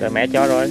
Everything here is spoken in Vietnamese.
rồi mẹ cho rồi.